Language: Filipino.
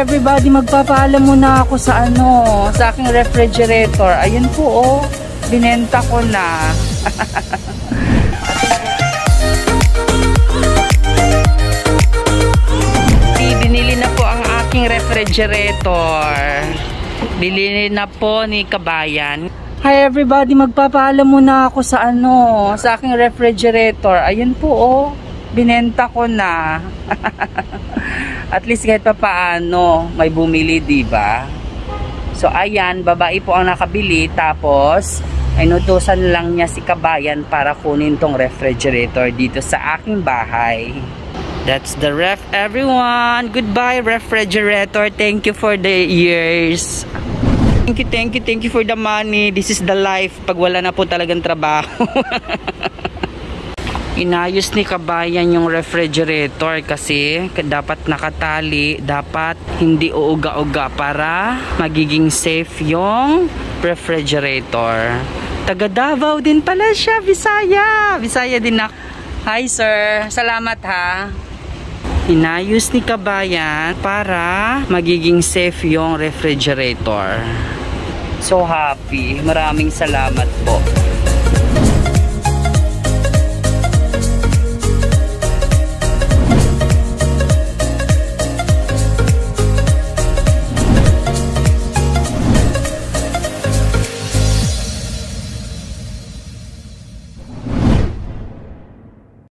everybody, magpapaalam muna ako sa ano, sa aking refrigerator. Ayun po oh, binenta ko na. Binili na po ang aking refrigerator. Bilili na po ni Kabayan. Hi everybody, magpapaalam muna ako sa ano, sa aking refrigerator. Ayun po oh, binenta ko na. At least kahit pa paano, may bumili, 'di ba? So ayan, babae po ang nakabili tapos ay nutusan lang niya si Kabayan para kunin tong refrigerator dito sa aking bahay. That's the ref everyone. Goodbye refrigerator. Thank you for the years. Thank you, thank you, thank you for the money. This is the life pag wala na po talagang trabaho. Inayos ni kabayan yung refrigerator kasi dapat nakatali, dapat hindi uuga-uga para magiging safe yung refrigerator. Taga Davao din pala siya, Bisaya. Bisaya din ako. Hi sir, salamat ha. Inayos ni kabayan para magiging safe yung refrigerator. So happy. Maraming salamat po.